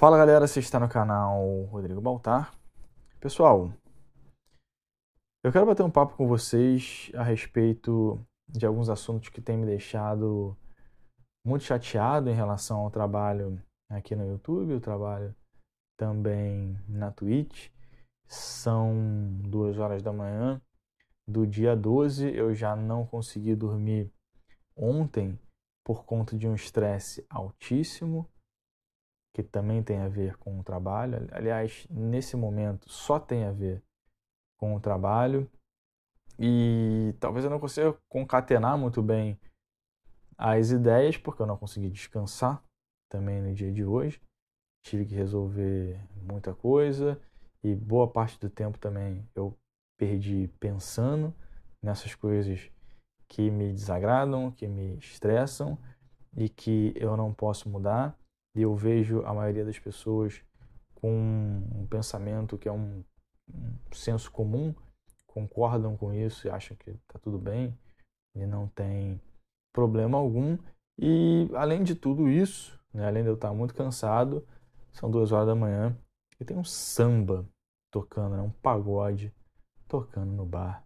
Fala galera, você está no canal Rodrigo Baltar. Pessoal, eu quero bater um papo com vocês a respeito de alguns assuntos que têm me deixado muito chateado em relação ao trabalho aqui no YouTube, o trabalho também na Twitch. São duas horas da manhã do dia 12, eu já não consegui dormir ontem por conta de um estresse altíssimo que também tem a ver com o trabalho. Aliás, nesse momento só tem a ver com o trabalho. E talvez eu não consiga concatenar muito bem as ideias, porque eu não consegui descansar também no dia de hoje. Tive que resolver muita coisa e boa parte do tempo também eu perdi pensando nessas coisas que me desagradam, que me estressam e que eu não posso mudar e eu vejo a maioria das pessoas com um pensamento que é um, um senso comum, concordam com isso e acham que está tudo bem e não tem problema algum. E além de tudo isso, né, além de eu estar muito cansado, são duas horas da manhã e tem um samba tocando, né, um pagode tocando no bar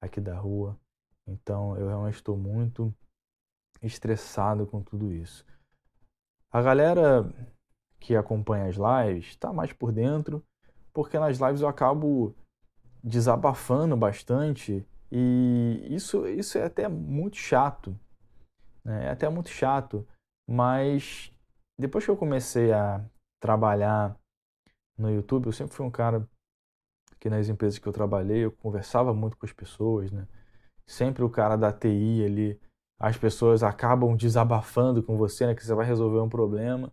aqui da rua. Então eu realmente estou muito estressado com tudo isso. A galera que acompanha as lives está mais por dentro, porque nas lives eu acabo desabafando bastante e isso, isso é até muito chato. Né? É até muito chato, mas depois que eu comecei a trabalhar no YouTube, eu sempre fui um cara que nas empresas que eu trabalhei, eu conversava muito com as pessoas, né? Sempre o cara da TI ali as pessoas acabam desabafando com você, né? Que você vai resolver um problema.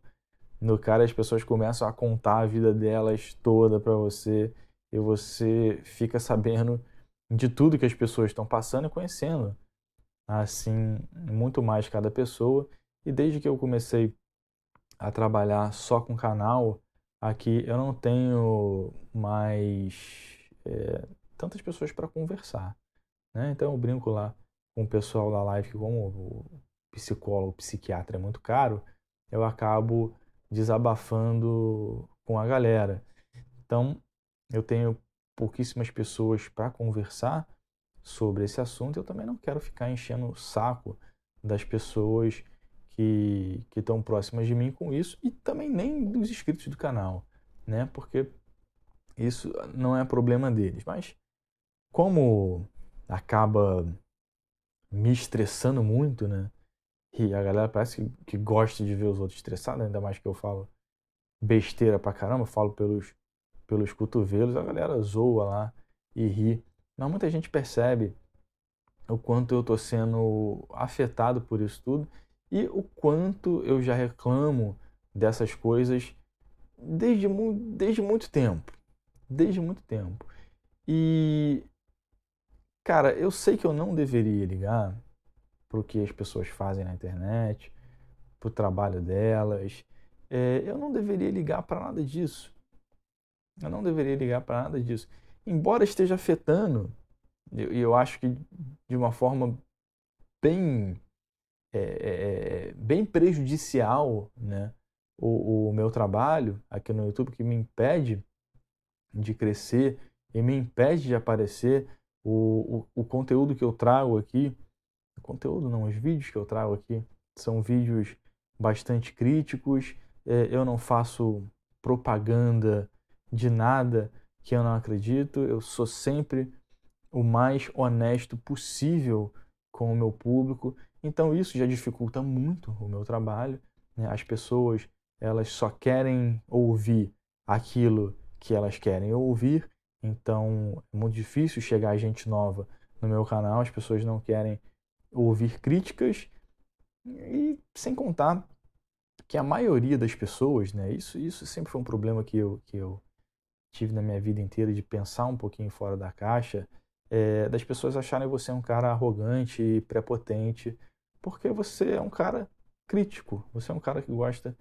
No cara, as pessoas começam a contar a vida delas toda para você e você fica sabendo de tudo que as pessoas estão passando e conhecendo, assim, muito mais cada pessoa. E desde que eu comecei a trabalhar só com canal, aqui eu não tenho mais é, tantas pessoas para conversar. Né? Então eu brinco lá com o pessoal da live que como psicólogo, psiquiatra é muito caro, eu acabo desabafando com a galera. Então, eu tenho pouquíssimas pessoas para conversar sobre esse assunto. Eu também não quero ficar enchendo o saco das pessoas que estão próximas de mim com isso e também nem dos inscritos do canal, né? Porque isso não é problema deles. Mas como acaba me estressando muito, né? E a galera parece que, que gosta de ver os outros estressados, ainda mais que eu falo besteira pra caramba, falo pelos, pelos cotovelos, a galera zoa lá e ri. Mas muita gente percebe o quanto eu tô sendo afetado por isso tudo e o quanto eu já reclamo dessas coisas desde, desde muito tempo. Desde muito tempo. E Cara, eu sei que eu não deveria ligar para o que as pessoas fazem na internet, para o trabalho delas. É, eu não deveria ligar para nada disso. Eu não deveria ligar para nada disso. Embora esteja afetando, e eu, eu, acho que de uma forma bem, é, é, é, bem prejudicial, né? O, o meu trabalho aqui no YouTube, que me impede de crescer e me impede de aparecer o, o, o conteúdo que eu trago aqui, conteúdo não, os vídeos que eu trago aqui são vídeos bastante críticos. É, eu não faço propaganda de nada que eu não acredito. Eu sou sempre o mais honesto possível com o meu público. Então isso já dificulta muito o meu trabalho. Né? As pessoas elas só querem ouvir aquilo que elas querem ouvir então é muito difícil chegar gente nova no meu canal, as pessoas não querem ouvir críticas e sem contar que a maioria das pessoas, né, isso, isso sempre foi um problema que eu, que eu tive na minha vida inteira de pensar um pouquinho fora da caixa, é, das pessoas acharem você um cara arrogante e prepotente, porque você é um cara crítico, você é um cara que gosta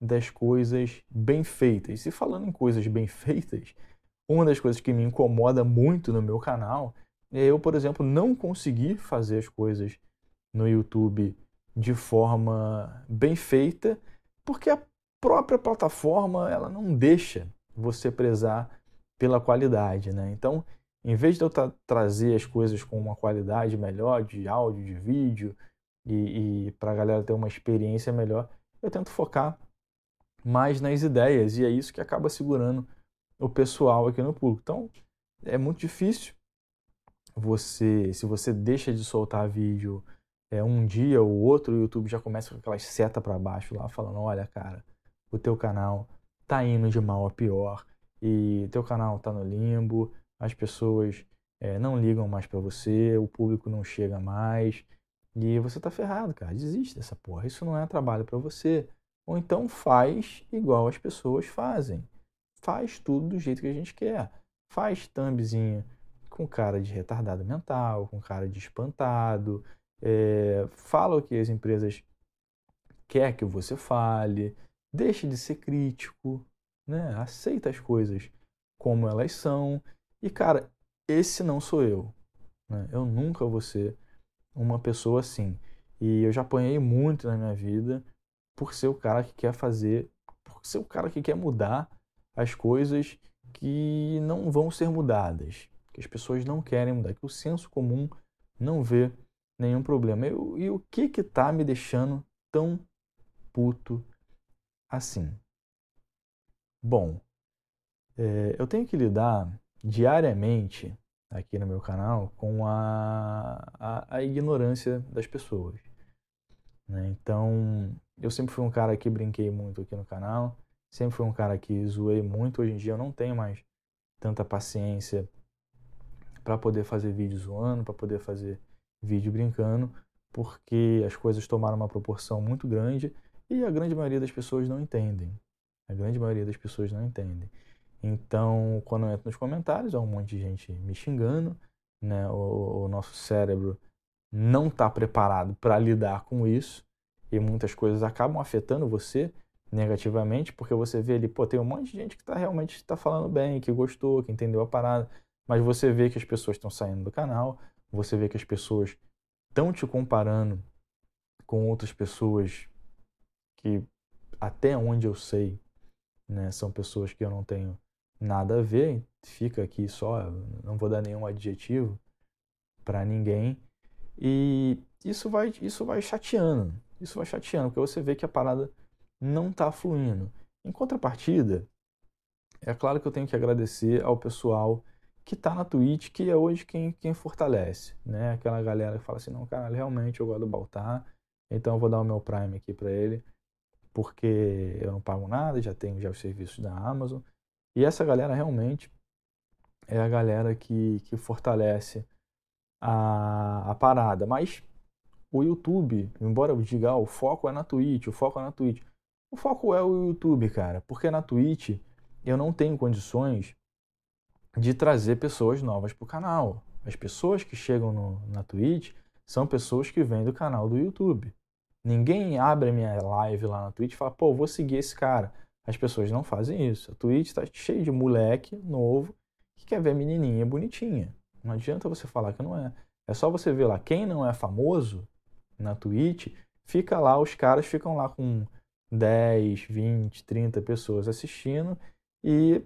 das coisas bem feitas. E falando em coisas bem feitas, uma das coisas que me incomoda muito no meu canal é eu, por exemplo, não conseguir fazer as coisas no YouTube de forma bem feita, porque a própria plataforma ela não deixa você prezar pela qualidade, né? Então, em vez de eu tra trazer as coisas com uma qualidade melhor de áudio, de vídeo e, e para a galera ter uma experiência melhor, eu tento focar mais nas ideias e é isso que acaba segurando o pessoal aqui no público. Então, é muito difícil você, se você deixa de soltar vídeo é, um dia ou outro, o YouTube já começa com aquelas seta para baixo lá, falando: olha, cara, o teu canal tá indo de mal a pior e teu canal tá no limbo, as pessoas é, não ligam mais para você, o público não chega mais e você tá ferrado, cara. Desiste dessa porra. Isso não é trabalho para você. Ou então faz igual as pessoas fazem. Faz tudo do jeito que a gente quer. Faz thumbzinho com cara de retardado mental, com cara de espantado, é, fala o que as empresas quer que você fale, deixe de ser crítico, né? aceita as coisas como elas são. E, cara, esse não sou eu. Né? Eu nunca vou ser uma pessoa assim. E eu já apanhei muito na minha vida por ser o cara que quer fazer, por ser o cara que quer mudar as coisas que não vão ser mudadas, que as pessoas não querem mudar, que o senso comum não vê nenhum problema. E, e o que que tá me deixando tão puto assim? Bom, é, eu tenho que lidar diariamente aqui no meu canal com a, a, a ignorância das pessoas. Né? Então, eu sempre fui um cara que brinquei muito aqui no canal, sempre fui um cara que zoei muito. Hoje em dia eu não tenho mais tanta paciência para poder fazer vídeo zoando, para poder fazer vídeo brincando, porque as coisas tomaram uma proporção muito grande e a grande maioria das pessoas não entendem. A grande maioria das pessoas não entendem. Então, quando eu entro nos comentários, há um monte de gente me xingando, né? O, o nosso cérebro não está preparado para lidar com isso e muitas coisas acabam afetando você negativamente, porque você vê ali, pô, tem um monte de gente que tá realmente está falando bem, que gostou, que entendeu a parada, mas você vê que as pessoas estão saindo do canal, você vê que as pessoas estão te comparando com outras pessoas que, até onde eu sei, né, são pessoas que eu não tenho nada a ver. Fica aqui só, não vou dar nenhum adjetivo para ninguém. E isso vai, isso vai chateando. Isso vai chateando, porque você vê que a parada não está fluindo. Em contrapartida, é claro que eu tenho que agradecer ao pessoal que está na Twitch, que é hoje quem, quem fortalece, né? Aquela galera que fala assim, não, cara, realmente eu gosto do Baltar, então eu vou dar o meu Prime aqui para ele, porque eu não pago nada, já tenho já os serviços da Amazon. E essa galera realmente é a galera que, que fortalece a, a parada. Mas o YouTube, embora eu diga, ah, o foco é na Twitch, o foco é na Twitch. O foco é o YouTube, cara, porque na Twitch eu não tenho condições de trazer pessoas novas para o canal. As pessoas que chegam no, na Twitch são pessoas que vêm do canal do YouTube. Ninguém abre a minha live lá na Twitch e fala, pô, vou seguir esse cara. As pessoas não fazem isso. A Twitch está cheia de moleque novo que quer ver menininha bonitinha. Não adianta você falar que não é. É só você ver lá quem não é famoso na Twitch, fica lá, os caras ficam lá com 10, 20, 30 pessoas assistindo e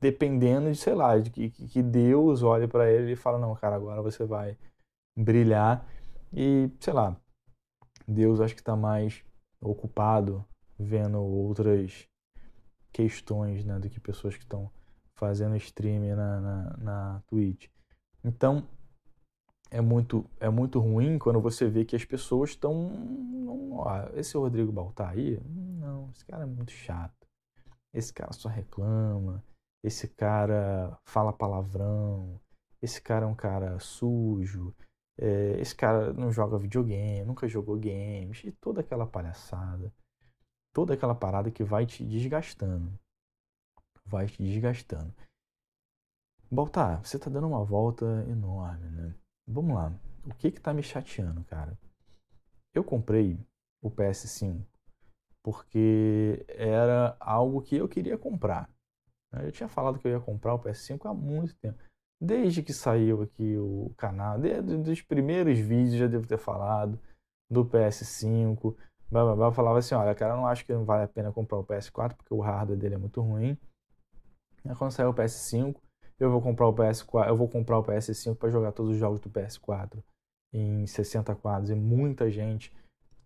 dependendo de, sei lá, de que, que Deus olhe para ele e fala, não, cara, agora você vai brilhar. E, sei lá, Deus acho que está mais ocupado vendo outras questões né, do que pessoas que estão fazendo streaming na, na, na Twitch. Então, é muito, é muito ruim quando você vê que as pessoas estão. esse Rodrigo Baltar aí, não, esse cara é muito chato. Esse cara só reclama esse cara fala palavrão, esse cara é um cara sujo, é, esse cara não joga videogame, nunca jogou games, e toda aquela palhaçada, toda aquela parada que vai te desgastando. Vai te desgastando. Baltar, você tá dando uma volta enorme, né? Vamos lá. O que que tá me chateando, cara? Eu comprei o PS5 porque era algo que eu queria comprar. Eu tinha falado que eu ia comprar o PS5 há muito tempo. Desde que saiu aqui o canal, desde os primeiros vídeos já devo ter falado do PS5. blá, blá, blá, falava assim, olha, cara, eu não acho que vale a pena comprar o PS4 porque o hardware dele é muito ruim. Aí quando sair o PS5, eu vou comprar o PS4, eu vou comprar o PS5 para jogar todos os jogos do PS4 em 60 quadros. E muita gente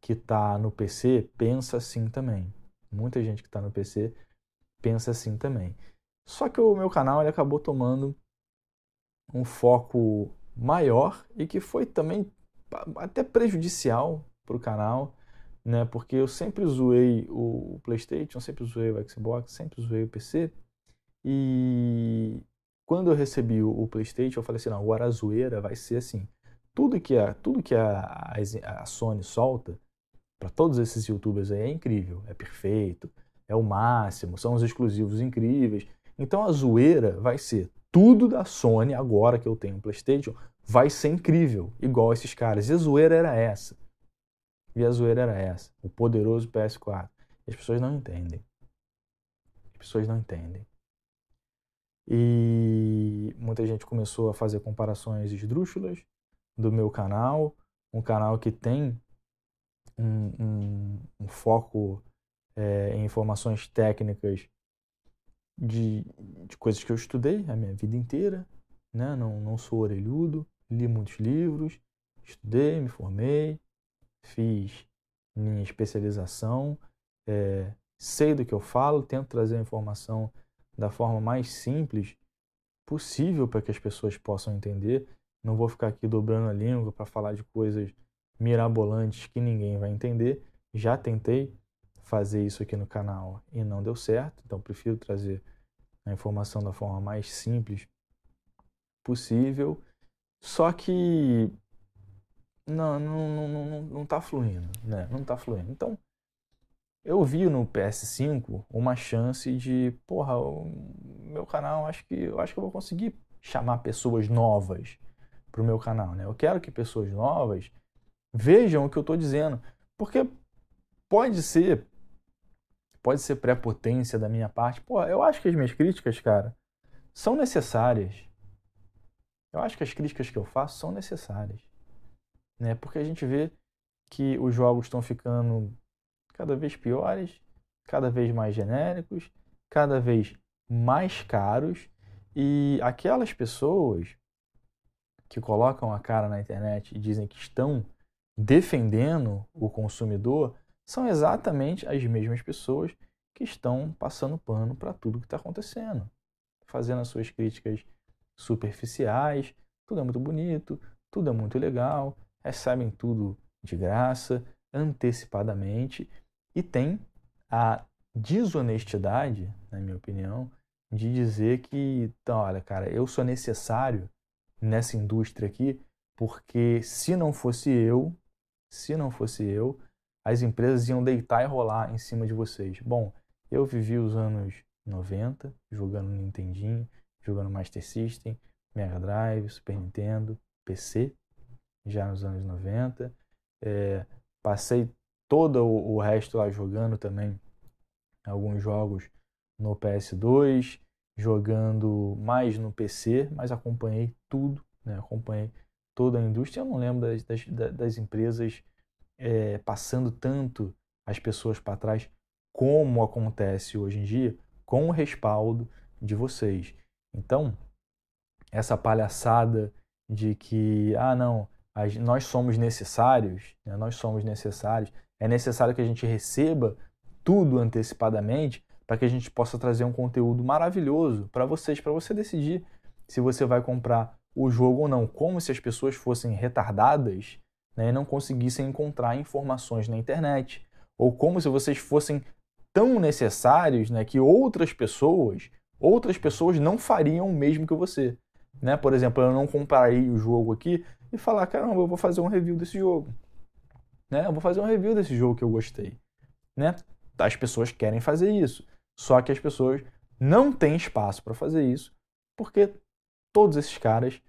que está no PC pensa assim também. Muita gente que está no PC pensa assim também. Só que o meu canal ele acabou tomando um foco maior e que foi também até prejudicial para o canal, né? Porque eu sempre zoei o PlayStation, sempre zoei o Xbox, sempre zoei o PC. E quando eu recebi o PlayStation, eu falei assim, não, agora a zoeira vai ser assim. Tudo que a, tudo que a, a Sony solta para todos esses youtubers aí é incrível, é perfeito, é o máximo, são os exclusivos incríveis. Então a zoeira vai ser tudo da Sony, agora que eu tenho um PlayStation, vai ser incrível, igual esses caras. E a zoeira era essa. E a zoeira era essa. O poderoso PS4. E as pessoas não entendem. As pessoas não entendem. E muita gente começou a fazer comparações esdrúxulas do meu canal. Um canal que tem um, um, um foco é, em informações técnicas de, de coisas que eu estudei a minha vida inteira, né? não, não sou orelhudo, li muitos livros, estudei, me formei, fiz minha especialização, é, sei do que eu falo, tento trazer a informação da forma mais simples possível para que as pessoas possam entender. Não vou ficar aqui dobrando a língua para falar de coisas mirabolantes que ninguém vai entender. Já tentei, fazer isso aqui no canal e não deu certo, então prefiro trazer a informação da forma mais simples possível. Só que não, não, não, não, não tá fluindo, né? Não tá fluindo. Então, eu vi no PS5 uma chance de, porra, meu canal, acho que eu acho que eu vou conseguir chamar pessoas novas pro meu canal, né? Eu quero que pessoas novas vejam o que eu tô dizendo, porque pode ser pode ser prepotência da minha parte. Pô, eu acho que as minhas críticas, cara, são necessárias. Eu acho que as críticas que eu faço são necessárias. Né? Porque a gente vê que os jogos estão ficando cada vez piores, cada vez mais genéricos, cada vez mais caros e aquelas pessoas que colocam a cara na internet e dizem que estão defendendo o consumidor são exatamente as mesmas pessoas que estão passando pano para tudo que está acontecendo, fazendo as suas críticas superficiais. Tudo é muito bonito, tudo é muito legal, recebem tudo de graça, antecipadamente, e tem a desonestidade, na minha opinião, de dizer que, então, olha, cara, eu sou necessário nessa indústria aqui, porque se não fosse eu, se não fosse eu, as empresas iam deitar e rolar em cima de vocês. Bom, eu vivi os anos 90 jogando Nintendinho, jogando Master System, Mega Drive, Super Nintendo, PC, já nos anos 90. É, passei todo o resto lá jogando também alguns jogos no PS2, jogando mais no PC, mas acompanhei tudo, né? acompanhei toda a indústria. Eu não lembro das, das, das empresas é, passando tanto as pessoas para trás como acontece hoje em dia com o respaldo de vocês. Então, essa palhaçada de que, ah, não, nós somos necessários, né? nós somos necessários, é necessário que a gente receba tudo antecipadamente para que a gente possa trazer um conteúdo maravilhoso para vocês, para você decidir se você vai comprar o jogo ou não, como se as pessoas fossem retardadas né, e não conseguissem encontrar informações na internet. Ou como se vocês fossem tão necessários né, que outras pessoas, outras pessoas não fariam o mesmo que você. Né? Por exemplo, eu não compraria o jogo aqui e falar, caramba, eu vou fazer um review desse jogo. Né? Eu vou fazer um review desse jogo que eu gostei. Né? As pessoas querem fazer isso. Só que as pessoas não têm espaço para fazer isso, porque todos esses caras,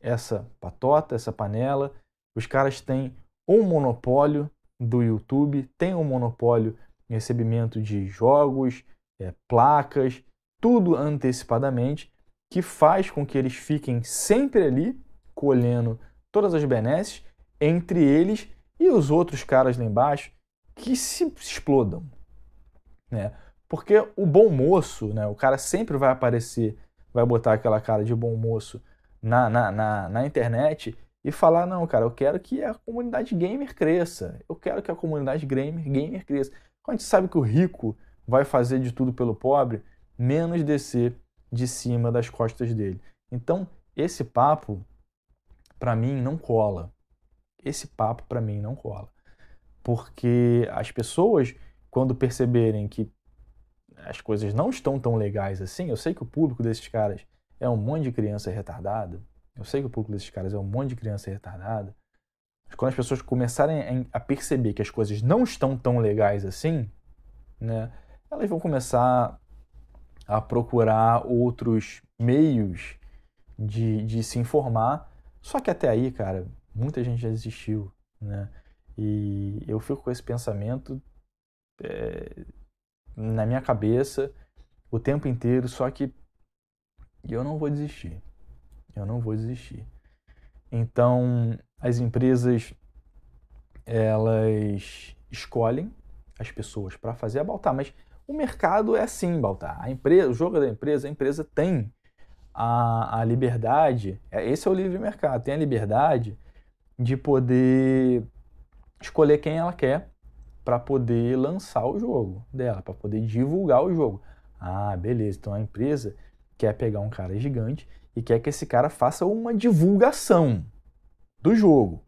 essa patota, essa panela, os caras têm um monopólio do YouTube, têm um monopólio em recebimento de jogos, é, placas, tudo antecipadamente, que faz com que eles fiquem sempre ali colhendo todas as benesses entre eles e os outros caras lá embaixo que se explodam, né? Porque o bom moço, né? O cara sempre vai aparecer, vai botar aquela cara de bom moço na, na, na, na internet e falar, não, cara, eu quero que a comunidade gamer cresça. Eu quero que a comunidade gamer, gamer cresça. Quando a gente sabe que o rico vai fazer de tudo pelo pobre, menos descer de cima das costas dele. Então, esse papo, para mim, não cola. Esse papo, para mim, não cola. Porque as pessoas, quando perceberem que as coisas não estão tão legais assim, eu sei que o público desses caras é um monte de criança retardada, eu sei que o público desses caras é um monte de criança retardada, mas quando as pessoas começarem a perceber que as coisas não estão tão legais assim, né, elas vão começar a procurar outros meios de, de se informar. Só que até aí, cara, muita gente já desistiu, né? E eu fico com esse pensamento é, na minha cabeça o tempo inteiro, só que eu não vou desistir. Eu não vou desistir. Então, as empresas elas escolhem as pessoas para fazer a Baltar, mas o mercado é assim, Baltar. A empresa, o jogo da empresa, a empresa tem a, a liberdade, é, esse é o livre mercado, tem a liberdade de poder escolher quem ela quer para poder lançar o jogo dela, para poder divulgar o jogo. Ah, beleza. Então a empresa quer pegar um cara gigante e quer que esse cara faça uma divulgação do jogo,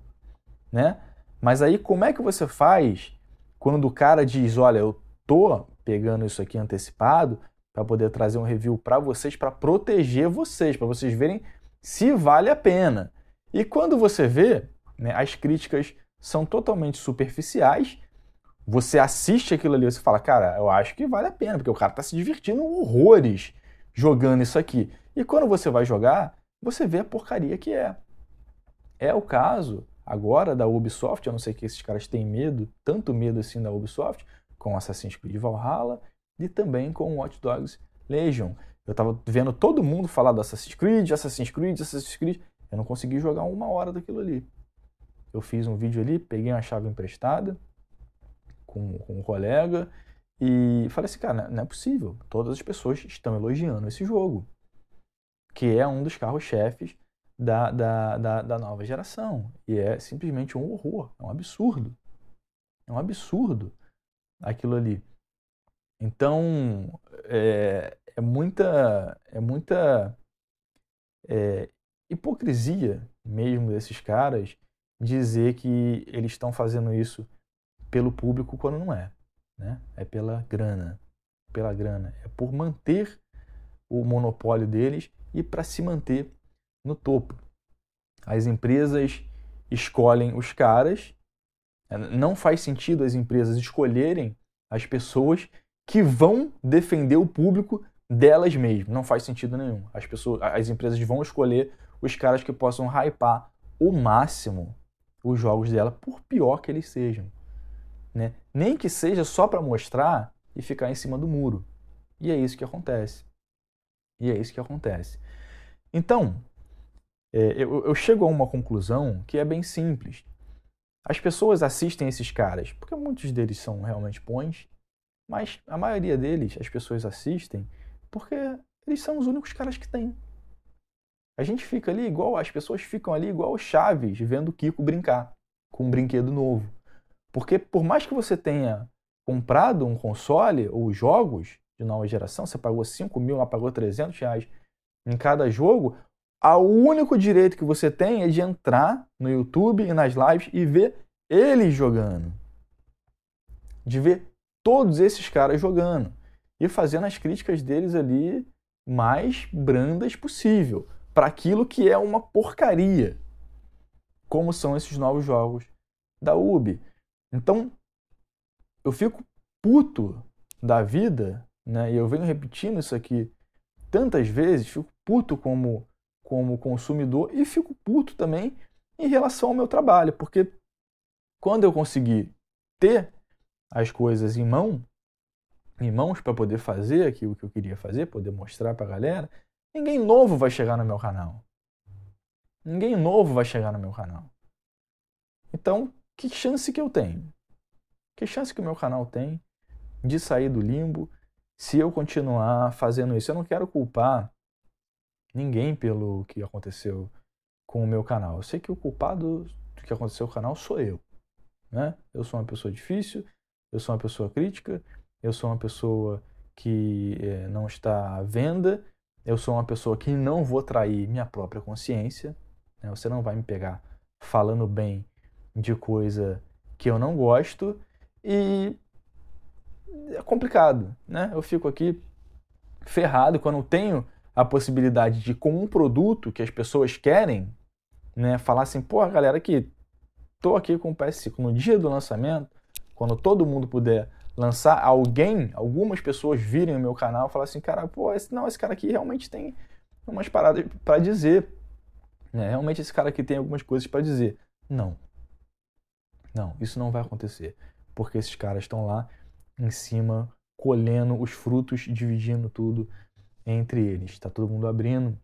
né? Mas aí como é que você faz quando o cara diz, olha, eu tô pegando isso aqui antecipado para poder trazer um review para vocês, para proteger vocês, para vocês verem se vale a pena. E quando você vê, né, as críticas são totalmente superficiais. Você assiste aquilo ali e você fala, cara, eu acho que vale a pena, porque o cara está se divertindo horrores jogando isso aqui. E quando você vai jogar, você vê a porcaria que é. É o caso agora da Ubisoft, eu não sei que esses caras têm medo, tanto medo assim da Ubisoft, com Assassin's Creed Valhalla e também com Watch Dogs Legion. Eu tava vendo todo mundo falar do Assassin's Creed, Assassin's Creed, Assassin's Creed. Eu não consegui jogar uma hora daquilo ali. Eu fiz um vídeo ali, peguei uma chave emprestada com, com um colega e falei assim, cara, não é possível. Todas as pessoas estão elogiando esse jogo, que é um dos carros-chefes da, da, da, da, nova geração. E é simplesmente um horror, é um absurdo. É um absurdo aquilo ali. Então, é, é muita, é muita é, hipocrisia mesmo desses caras dizer que eles estão fazendo isso pelo público quando não é. Né? É pela grana. Pela grana. É por manter o monopólio deles e para se manter no topo. As empresas escolhem os caras é, não faz sentido as empresas escolherem as pessoas que vão defender o público delas mesmas. Não faz sentido nenhum. As, pessoas, as empresas vão escolher os caras que possam hypar o máximo os jogos dela, por pior que eles sejam. Né? Nem que seja só para mostrar e ficar em cima do muro. E é isso que acontece. E é isso que acontece. Então, é, eu, eu chego a uma conclusão que é bem simples. As pessoas assistem esses caras porque muitos deles são realmente bons, mas a maioria deles, as pessoas assistem porque eles são os únicos caras que tem. A gente fica ali igual, as pessoas ficam ali igual Chaves vendo o Kiko brincar com um brinquedo novo. Porque por mais que você tenha comprado um console ou jogos de nova geração, você pagou 5 mil, ela pagou 300 reais em cada jogo, o único direito que você tem é de entrar no YouTube e nas lives e ver eles jogando. De ver todos esses caras jogando. E fazendo as críticas deles ali mais brandas possível. Para aquilo que é uma porcaria. Como são esses novos jogos da Ubi. Então, eu fico puto da vida, né? E eu venho repetindo isso aqui tantas vezes, fico puto como como consumidor e fico puto também em relação ao meu trabalho, porque quando eu conseguir ter as coisas em mão, em mãos para poder fazer aquilo que eu queria fazer, poder mostrar para a galera, ninguém novo vai chegar no meu canal. Ninguém novo vai chegar no meu canal. Então, que chance que eu tenho? Que chance que o meu canal tem de sair do limbo se eu continuar fazendo isso? Eu não quero culpar ninguém pelo que aconteceu com o meu canal. Eu sei que o culpado do que aconteceu com o canal sou eu. Né? Eu sou uma pessoa difícil, eu sou uma pessoa crítica, eu sou uma pessoa que é, não está à venda, eu sou uma pessoa que não vou trair minha própria consciência. Né? Você não vai me pegar falando bem de coisa que eu não gosto e é complicado, né? Eu fico aqui ferrado quando tenho a possibilidade de com um produto que as pessoas querem, né, falar assim, pô, galera que tô aqui com o PS5 no dia do lançamento, quando todo mundo puder lançar, alguém, algumas pessoas virem o meu canal e falar assim, cara, pô, esse, não, esse cara aqui realmente tem umas paradas para dizer. Né? Realmente esse cara aqui tem algumas coisas para dizer. Não. Não, isso não vai acontecer. Porque esses caras estão lá em cima, colhendo os frutos, dividindo tudo entre eles. Está todo mundo abrindo.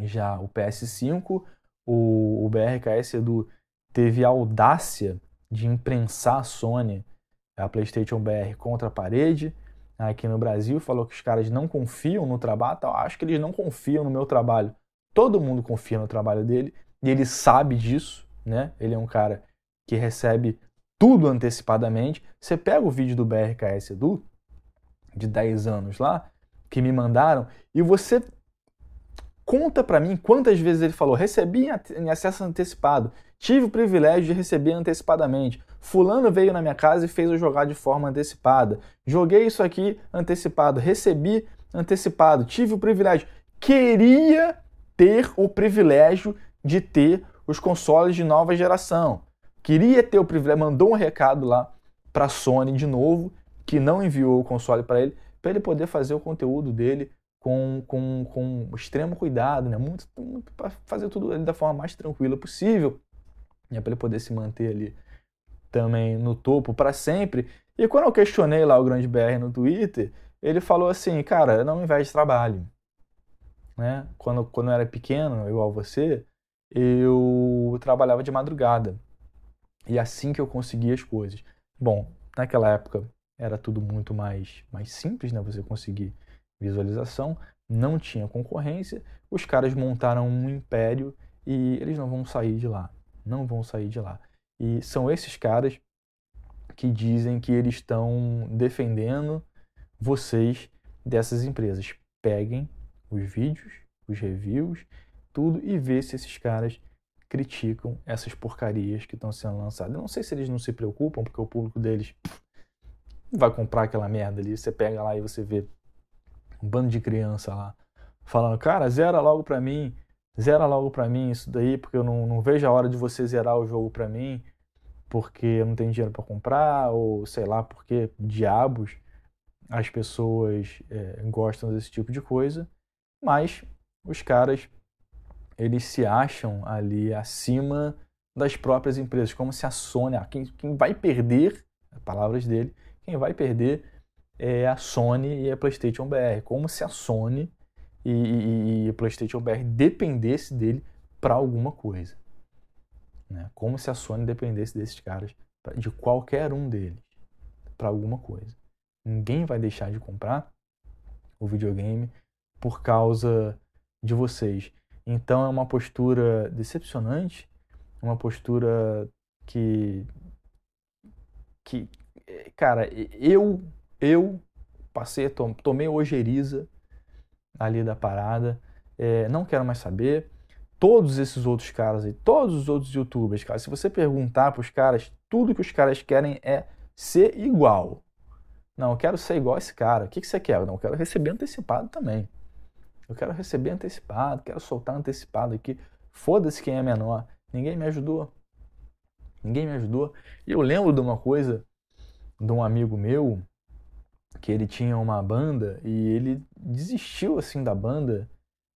Já o PS5, o, o BRKS Edu teve a audácia de imprensar a Sony, a PlayStation BR, contra a parede aqui no Brasil. Falou que os caras não confiam no trabalho. Acho que eles não confiam no meu trabalho. Todo mundo confia no trabalho dele e ele sabe disso, né? Ele é um cara que recebe tudo antecipadamente. Você pega o vídeo do BRKS Edu, de 10 anos lá, que me mandaram, e você conta para mim quantas vezes ele falou: recebi em acesso antecipado, tive o privilégio de receber antecipadamente. Fulano veio na minha casa e fez eu jogar de forma antecipada. Joguei isso aqui antecipado, recebi antecipado, tive o privilégio. Queria ter o privilégio de ter os consoles de nova geração. Queria ter o privilégio, mandou um recado lá para a Sony de novo, que não enviou o console para ele, para ele poder fazer o conteúdo dele com, com, com extremo cuidado, né? muito, muito para fazer tudo da forma mais tranquila possível, né? para ele poder se manter ali também no topo para sempre. E quando eu questionei lá o Grande BR no Twitter, ele falou assim, cara, não investe trabalho. Né? Quando, quando eu era pequeno, igual você, eu trabalhava de madrugada. E assim que eu conseguia as coisas. Bom, naquela época era tudo muito mais, mais simples, né? Você conseguir visualização, não tinha concorrência, os caras montaram um império e eles não vão sair de lá. Não vão sair de lá. E são esses caras que dizem que eles estão defendendo vocês dessas empresas. Peguem os vídeos, os reviews, tudo e vê se esses caras criticam essas porcarias que estão sendo lançadas. Eu não sei se eles não se preocupam, porque o público deles vai comprar aquela merda ali. Você pega lá e você vê um bando de criança lá falando, cara, zera logo pra mim, zera logo pra mim isso daí, porque eu não, não vejo a hora de você zerar o jogo pra mim, porque eu não tenho dinheiro para comprar, ou sei lá, porque diabos as pessoas é, gostam desse tipo de coisa, mas os caras eles se acham ali acima das próprias empresas, como se a Sony, ah, quem, quem vai perder, palavras dele, quem vai perder é a Sony e a PlayStation BR, como se a Sony e, e, e a PlayStation BR dependesse dele para alguma coisa, né? Como se a Sony dependesse desses caras, de qualquer um deles, para alguma coisa. Ninguém vai deixar de comprar o videogame por causa de vocês. Então é uma postura decepcionante, uma postura que que cara, eu eu passei tomei ojeriza ali da parada, é, não quero mais saber. Todos esses outros caras aí, todos os outros youtubers, cara, se você perguntar para os caras, tudo que os caras querem é ser igual. Não, eu quero ser igual a esse cara. O que, que você quer? Não, eu quero receber antecipado também. Eu quero receber antecipado, quero soltar antecipado aqui. Foda-se quem é menor. Ninguém me ajudou. Ninguém me ajudou. E eu lembro de uma coisa de um amigo meu que ele tinha uma banda e ele desistiu assim da banda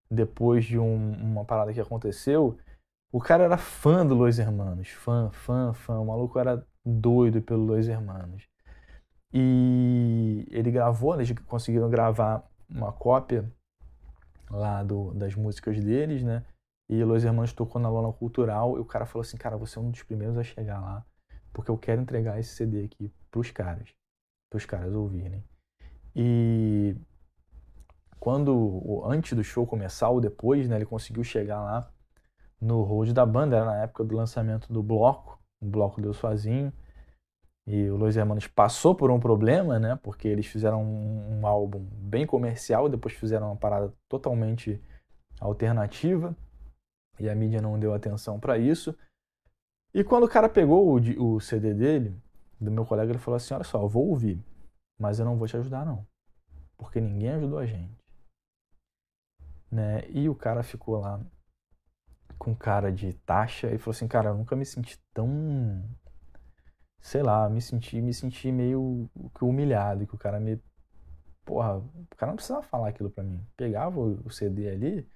depois de um, uma parada que aconteceu. O cara era fã do Los Hermanos, fã, fã, fã. O maluco era doido pelo Los Hermanos. E ele gravou, eles conseguiram gravar uma cópia lá do, das músicas deles, né? E Los Hermanos tocou na lona cultural e o cara falou assim, cara, você é um dos primeiros a chegar lá, porque eu quero entregar esse CD aqui pros caras, pros caras ouvirem. E quando antes do show começar ou depois, né, ele conseguiu chegar lá no road da banda, era na época do lançamento do bloco, o bloco deu sozinho. E o Los Hermanos passou por um problema, né? Porque eles fizeram um, um álbum bem comercial, depois fizeram uma parada totalmente alternativa e a mídia não deu atenção para isso. E quando o cara pegou o, o, CD dele, do meu colega, ele falou assim: Olha só, eu vou ouvir, mas eu não vou te ajudar, não. Porque ninguém ajudou a gente. Né? E o cara ficou lá com cara de taxa e falou assim: Cara, eu nunca me senti tão. Sei lá, me senti, me senti meio humilhado, que o cara me. Porra, o cara não precisava falar aquilo pra mim. Pegava o CD ali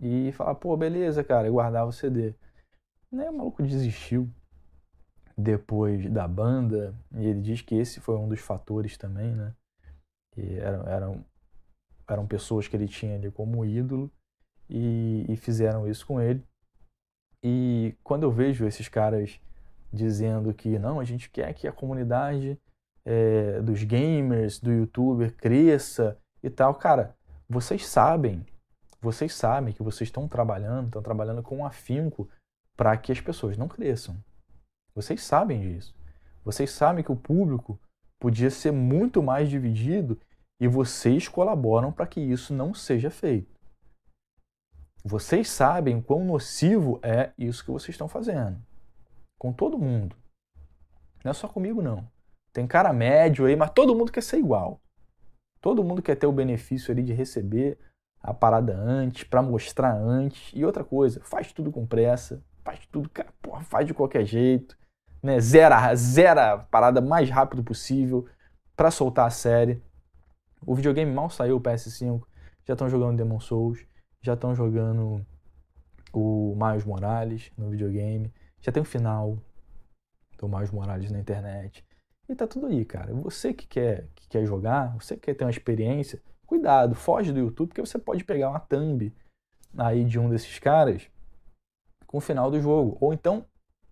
e falava, pô, beleza, cara, e guardava o CD. Né, o maluco desistiu depois da banda, e ele diz que esse foi um dos fatores também, né? Que eram, eram, eram pessoas que ele tinha ali como ídolo e, e fizeram isso com ele. E quando eu vejo esses caras dizendo que não, a gente quer que a comunidade é, dos gamers, do youtuber cresça e tal, cara, vocês sabem, vocês sabem que vocês estão trabalhando, estão trabalhando com afinco para que as pessoas não cresçam. Vocês sabem disso. Vocês sabem que o público podia ser muito mais dividido e vocês colaboram para que isso não seja feito. Vocês sabem quão nocivo é isso que vocês estão fazendo. Com todo mundo. Não é só comigo, não. Tem cara médio aí, mas todo mundo quer ser igual. Todo mundo quer ter o benefício ali de receber a parada antes, para mostrar antes. E outra coisa, faz tudo com pressa, faz tudo, cara, porra, faz de qualquer jeito, né? Zera, zera a parada mais rápido possível para soltar a série. O videogame mal saiu o PS5, já estão jogando Demon Souls, já estão jogando o Miles Morales no videogame, já tem o final do Miles Morales na internet. E tá tudo aí, cara. Você que quer, que quer jogar, você que quer ter uma experiência, cuidado, foge do YouTube, porque você pode pegar uma thumb aí de um desses caras com o final do jogo. Ou então,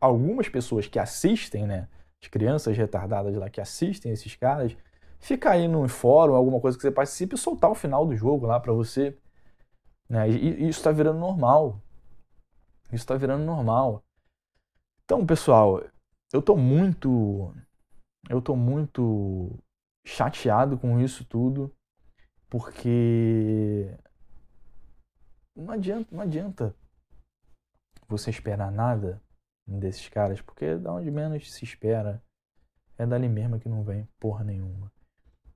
algumas pessoas que assistem, né? As crianças retardadas lá que assistem esses caras, fica aí num fórum, alguma coisa que você participe e soltar o final do jogo lá para você. Né? E isso está virando normal. Isso está virando normal. Então, pessoal, eu tô muito. Eu tô muito chateado com isso tudo porque não adianta, não adianta você esperar nada desses caras, porque da onde menos se espera é dali mesmo que não vem porra nenhuma.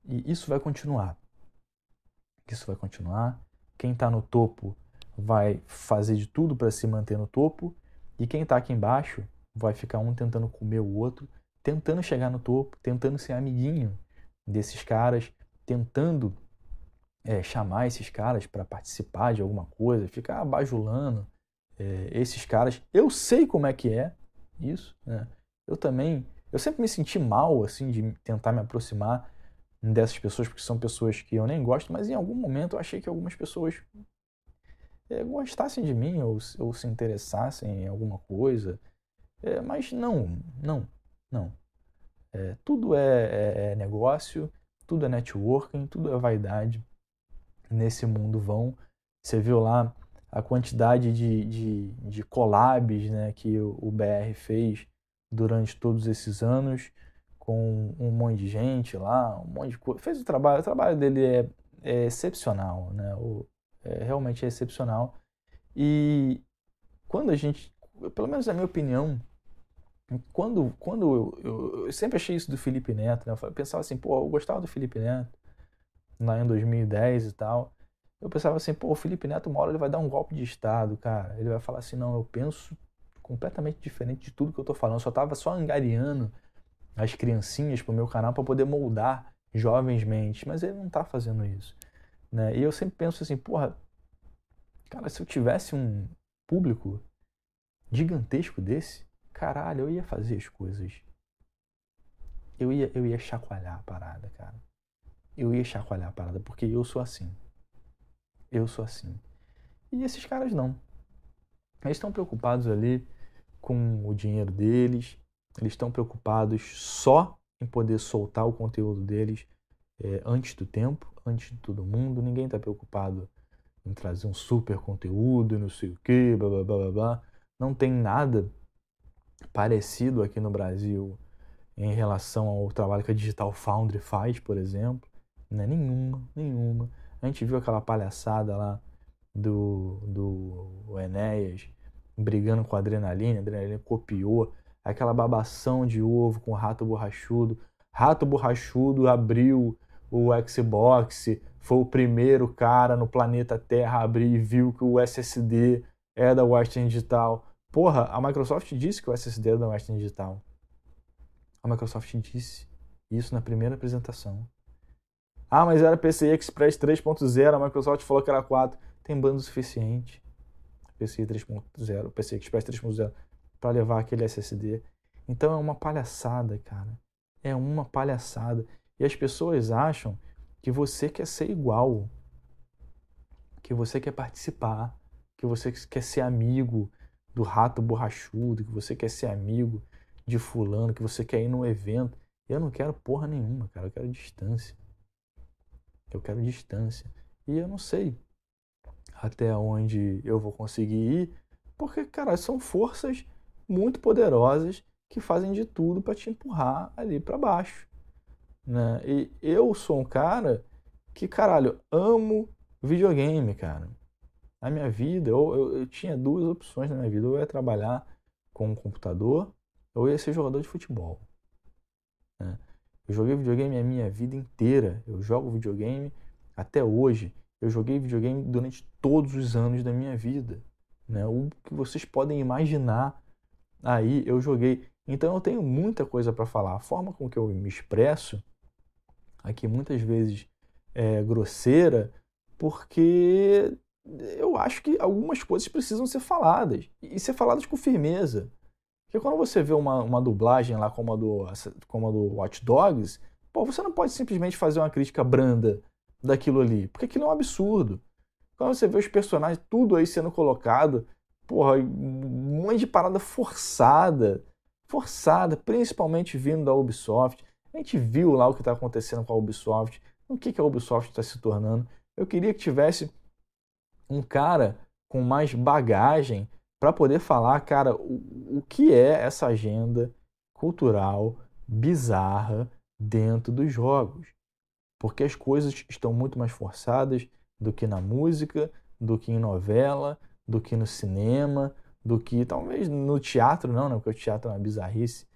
E isso vai continuar. Isso vai continuar. Quem está no topo vai fazer de tudo para se manter no topo, e quem está aqui embaixo vai ficar um tentando comer o outro, tentando chegar no topo, tentando ser amiguinho desses caras, tentando é, chamar esses caras para participar de alguma coisa, ficar bajulando é, esses caras. Eu sei como é que é isso, né? Eu também, eu sempre me senti mal assim de tentar me aproximar dessas pessoas porque são pessoas que eu nem gosto, mas em algum momento eu achei que algumas pessoas é, gostassem de mim ou, ou, se interessassem em alguma coisa, é, mas não, não, não. É, tudo é, é, é negócio, tudo é networking, tudo é vaidade nesse mundo vão. Você viu lá a quantidade de, de, de collabs né, que o, BR fez durante todos esses anos com um monte de gente lá, um monte de coisa. Fez o trabalho, o trabalho dele é, é excepcional, né? O, é, realmente é excepcional. E quando a gente, pelo menos na minha opinião, quando, quando eu, eu, eu sempre achei isso do Felipe Neto, né? Eu pensava assim, pô, eu gostava do Felipe Neto, lá em 2010 e tal. Eu pensava assim, pô, o Felipe Neto, uma ele vai dar um golpe de Estado, cara. Ele vai falar assim, não, eu penso completamente diferente de tudo que eu tô falando. Eu só tava só angariando as criancinhas pro meu canal para poder moldar jovens mentes. Mas ele não tá fazendo isso. Né? E eu sempre penso assim, porra, cara, se eu tivesse um público gigantesco desse, caralho, eu ia fazer as coisas. Eu ia, eu ia chacoalhar a parada, cara eu ia chacoalhar a parada, porque eu sou assim. Eu sou assim. E esses caras não. Eles estão preocupados ali com o dinheiro deles, eles estão preocupados só em poder soltar o conteúdo deles é, antes do tempo, antes de todo mundo. Ninguém está preocupado em trazer um super conteúdo, não sei o que, blá blá blá blá. Não tem nada parecido aqui no Brasil em relação ao trabalho que a Digital Foundry faz, por exemplo. Não é nenhuma, nenhuma. A gente viu aquela palhaçada lá do, do Enéas brigando com a adrenalina, a adrenalina copiou aquela babação de ovo com rato borrachudo. Rato borrachudo abriu o Xbox, foi o primeiro cara no planeta Terra a abrir e viu que o SSD é da Western Digital. Porra, a Microsoft disse que o SSD é da Western Digital. A Microsoft disse isso na primeira apresentação. Ah, mas era PCI Express 3.0, a Microsoft falou que era 4. Tem banda suficiente. PCI 3.0, PCI Express 3.0 para levar aquele SSD. Então é uma palhaçada, cara. É uma palhaçada. E as pessoas acham que você quer ser igual, que você quer participar, que você quer ser amigo do rato borrachudo, que você quer ser amigo de fulano, que você quer ir num evento. Eu não quero porra nenhuma, cara. Eu quero distância. Eu quero distância. E eu não sei até onde eu vou conseguir ir, porque, cara, são forças muito poderosas que fazem de tudo para te empurrar ali para baixo. Né? E eu sou um cara que, caralho, amo videogame, cara. Na minha vida, eu, eu, eu tinha duas opções na minha vida. Eu ia trabalhar com um computador ou ia ser jogador de futebol. Né? Eu joguei videogame a minha vida inteira. Eu jogo videogame até hoje. Eu joguei videogame durante todos os anos da minha vida. Né? O que vocês podem imaginar aí, eu joguei. Então eu tenho muita coisa para falar. A forma com que eu me expresso aqui muitas vezes é grosseira, porque eu acho que algumas coisas precisam ser faladas e ser faladas com firmeza. Porque quando você vê uma, uma dublagem lá como a, do, como a do Watch Dogs, pô, você não pode simplesmente fazer uma crítica branda daquilo ali, porque aquilo é um absurdo. Quando você vê os personagens, tudo aí sendo colocado, porra, um monte de parada forçada, forçada, principalmente vindo da Ubisoft. A gente viu lá o que está acontecendo com a Ubisoft, o que, que a Ubisoft está se tornando. Eu queria que tivesse um cara com mais bagagem para poder falar, cara, o, o que é essa agenda cultural bizarra dentro dos jogos. Porque as coisas estão muito mais forçadas do que na música, do que em novela, do que no cinema, do que talvez no teatro, não, né? porque o teatro é uma bizarrice.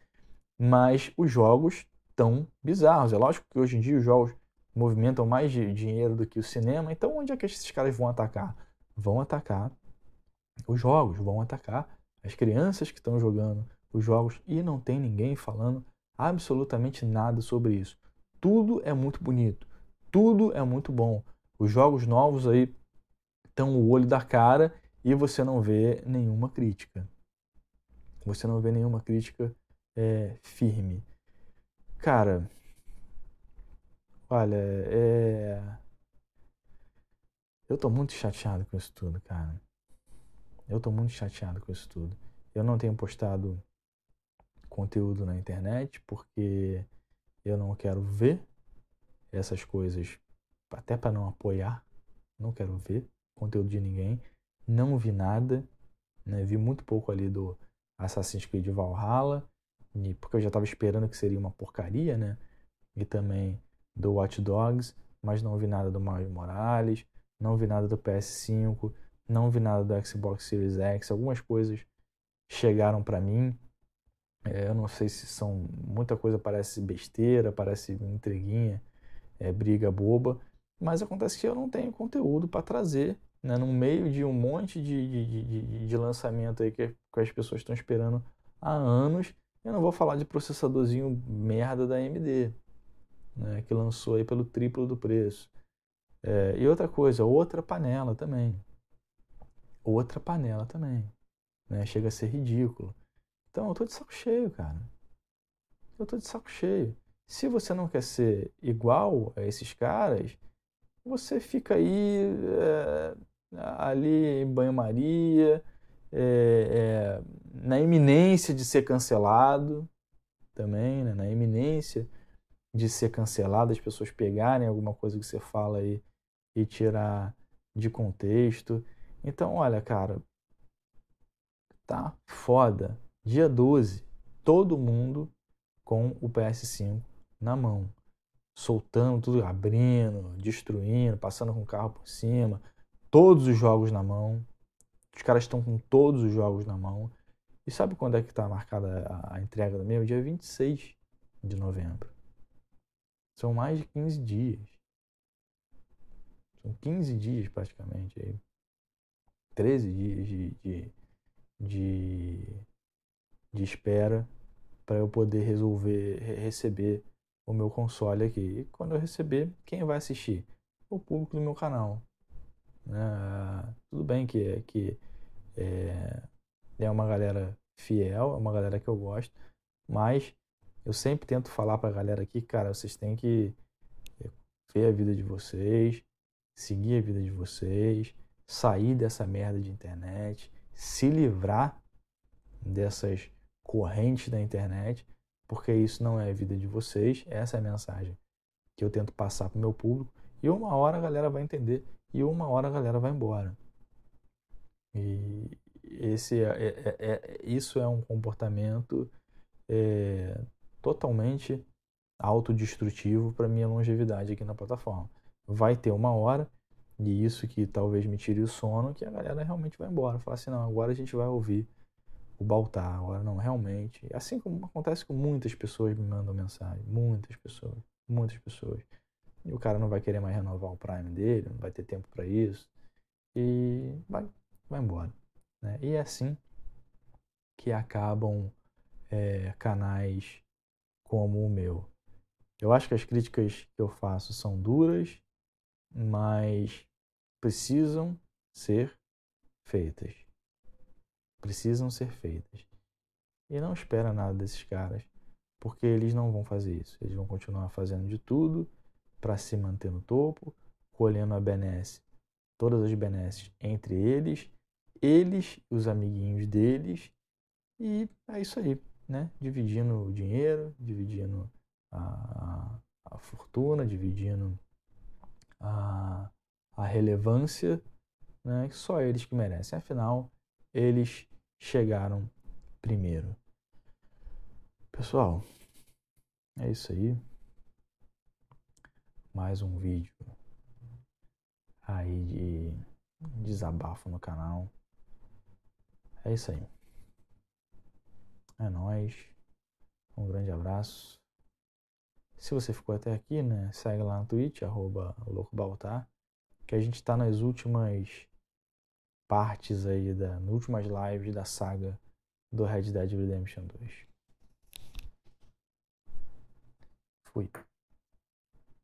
Mas os jogos tão bizarros. É lógico que hoje em dia os jogos movimentam mais dinheiro do que o cinema, então onde é que esses caras vão atacar? Vão atacar os jogos, vão atacar as crianças que estão jogando os jogos e não tem ninguém falando absolutamente nada sobre isso. Tudo é muito bonito, tudo é muito bom. Os jogos novos aí estão o olho da cara e você não vê nenhuma crítica. Você não vê nenhuma crítica é, firme. Cara, olha, é. Eu tô muito chateado com isso tudo, cara. Eu tô muito chateado com isso tudo. Eu não tenho postado conteúdo na internet porque eu não quero ver essas coisas, até para não apoiar. Não quero ver conteúdo de ninguém. Não vi nada, né? Vi muito pouco ali do Assassin's Creed Valhalla porque eu já estava esperando que seria uma porcaria, né? E também do Watch Dogs, mas não vi nada do Miles Morales, não vi nada do PS5, não vi nada do Xbox Series X. Algumas coisas chegaram para mim. É, eu não sei se são muita coisa parece besteira, parece intriguinha, é briga boba, mas acontece que eu não tenho conteúdo para trazer, né? No meio de um monte de, de, de, de lançamento aí que, que as pessoas estão esperando há anos eu não vou falar de processadorzinho merda da AMD, né, que lançou aí pelo triplo do preço. É, e outra coisa, outra panela também. Outra panela também. Né, chega a ser ridículo. Então eu tô de saco cheio, cara. Eu tô de saco cheio. Se você não quer ser igual a esses caras, você fica aí é, ali em banho-maria, é, é, na iminência de ser cancelado, também, né? na iminência de ser cancelado, as pessoas pegarem alguma coisa que você fala aí e tirar de contexto. Então, olha, cara, tá foda. Dia 12, todo mundo com o PS5 na mão, soltando tudo, abrindo, destruindo, passando com o carro por cima, todos os jogos na mão. Os caras estão com todos os jogos na mão. E sabe quando é que está marcada a, entrega do meu? Dia 26 de novembro. São mais de 15 dias. São 15 dias praticamente. Aí. 13 dias de, de, de, de espera para eu poder resolver, receber o meu console aqui. E quando eu receber, quem vai assistir? O público do meu canal. Né? Tudo bem que, que é, é uma galera fiel, é uma galera que eu gosto, mas eu sempre tento falar para a galera aqui, cara, vocês têm que é, ver a vida de vocês, seguir a vida de vocês, sair dessa merda de internet, se livrar dessas correntes da internet, porque isso não é a vida de vocês, essa é a mensagem que eu tento passar para o meu público, e uma hora a galera vai entender, e uma hora a galera vai embora. E esse é, é, é, é isso é um comportamento é, totalmente autodestrutivo para minha longevidade aqui na plataforma. Vai ter uma hora, e isso que talvez me tire o sono, que a galera realmente vai embora. Falar assim, não, agora a gente vai ouvir o Baltar, agora não, realmente. Assim como acontece com muitas pessoas me mandam mensagem, muitas pessoas, muitas pessoas. E o cara não vai querer mais renovar o Prime dele, não vai ter tempo para isso. E vai, vai embora. Né? E é assim que acabam é, canais como o meu. Eu acho que as críticas que eu faço são duras, mas precisam ser feitas. Precisam ser feitas. E não espera nada desses caras, porque eles não vão fazer isso. Eles vão continuar fazendo de tudo para se manter no topo, colhendo a benesse, todas as benesses entre eles, eles, os amiguinhos deles, e é isso aí, né? Dividindo o dinheiro, dividindo a, a, a fortuna, dividindo a, a relevância, né? Só eles que merecem. Afinal, eles chegaram primeiro. Pessoal, é isso aí mais um vídeo aí de desabafo no canal. É isso aí. É nóis. Um grande abraço. Se você ficou até aqui, né, segue lá no Twitch, arroba loucobaltar, que a gente está nas últimas partes aí, da, nas últimas lives da saga do Red Dead Redemption 2. Fui.